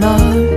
那